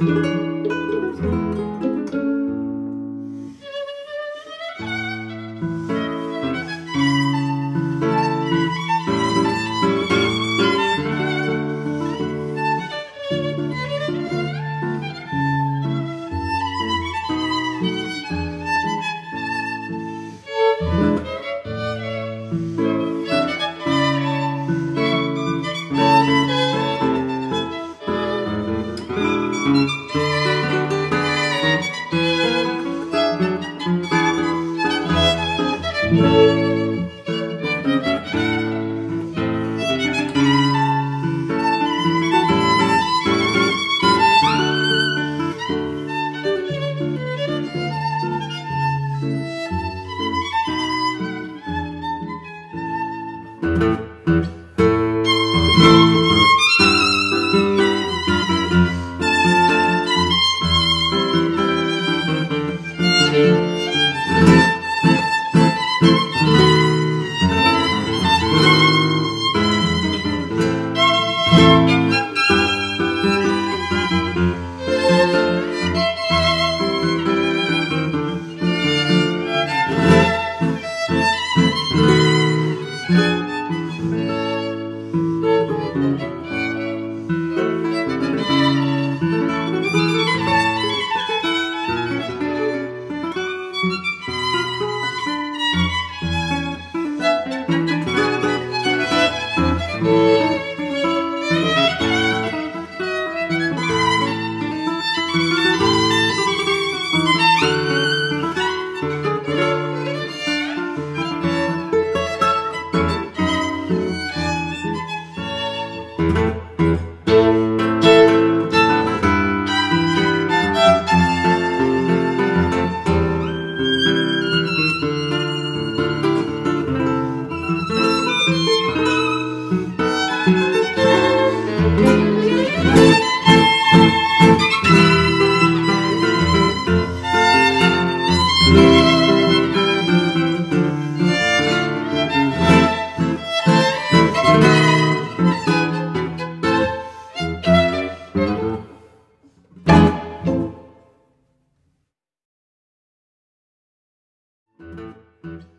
Música Mm-hmm.